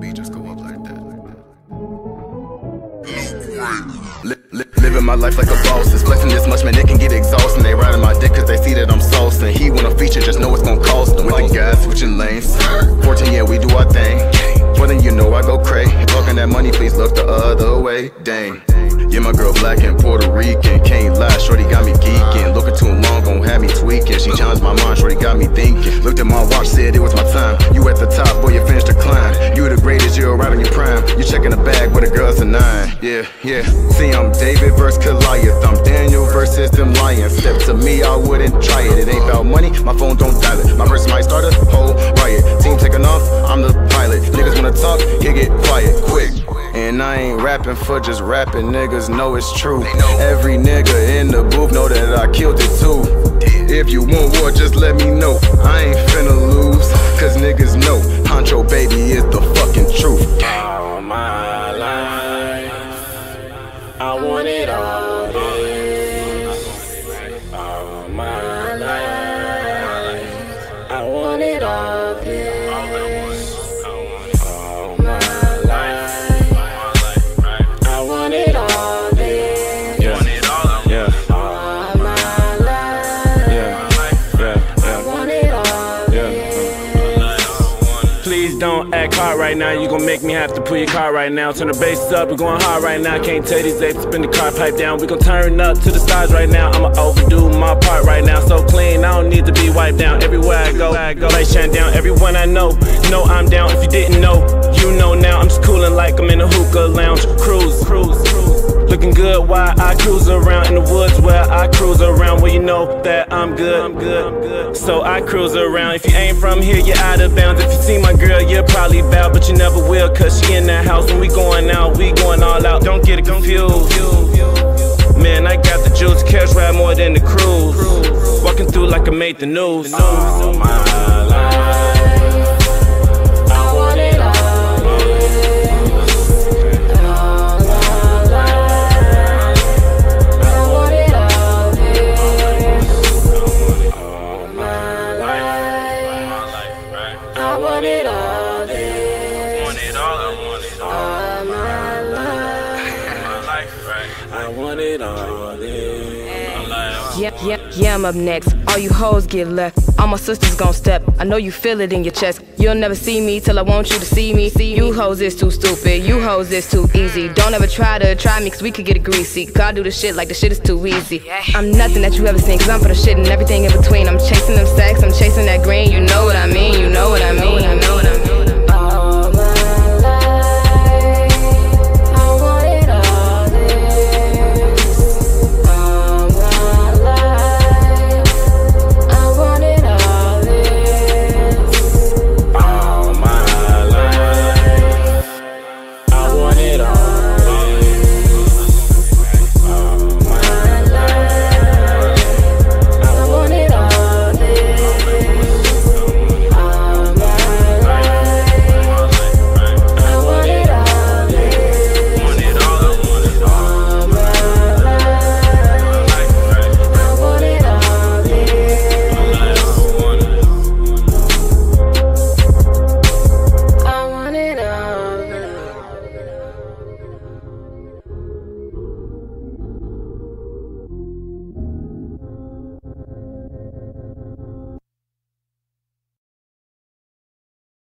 beat just go up like that. Li li living my life like a boss. Is flexing this much, man, it can get exhausting. They riding my dick cause they see that I'm saucing. He wanna feature, just know it's gonna cost them. With the guys switching lanes. 14, yeah, we do our thing. Well, then you know I go cray. Talking that money, please look the other way. Dang. Yeah, my girl black and Puerto Rican. Can't lie, shorty got me geeking. Looking too long, gon' have me tweaking. She challenged my mind, shorty got me thinking. Looked at my watch, said it was my time. You at the top, the girl's are nine. Yeah, yeah. See, I'm David versus Goliath. I'm Daniel versus them lions. Step to me, I wouldn't try it. It ain't about money, my phone don't dial it. My verse might start a whole riot. Team taking off, I'm the pilot. Niggas wanna talk, you get quiet, quick. And I ain't rapping for just rapping, niggas know it's true. Every nigga in the booth know that I killed it too. If you want war, just let me know. I ain't finna hard right now. You gon' make me have to pull your car right now. Turn the bass up, we're going hard right now. Can't tell these apes spin the car pipe down. We gon' turn up to the stars right now. I'ma overdo my part right now. So clean, I don't need to be wiped down. Everywhere I go, lights shine down. Everyone I know, know I'm down. If you didn't know, you know now. I'm just coolin' like I'm in a hookah lounge. Cruise, cruise, cruise. Looking good while I cruise around in the woods where I cruise around. Well, you know that I'm good, I'm good. So I cruise around. If you ain't from here, you're out of bounds. If you see my girl, you're probably bow, but you never will, cause she in that house. When we going out, we going all out. Don't get it confused. Man, I got the juice, cash ride more than the cruise. Walking through like I made the news. Of my life. I want it all this. All my life, I want it all. This. All my life. I want it all Yeah, yeah, yeah, I'm up next. All you hoes get left. All my sisters gon' step. I know you feel it in your chest. You'll never see me till I want you to see me. See you hoes is too stupid. You hoes is too easy. Don't ever try to try me, cause we could get it greasy. God do the shit like the shit is too easy. I'm nothing that you ever seen, cause I'm for the shit and everything in between. I'm chasing them sacks, I'm chasing that green. I I you know what I mean.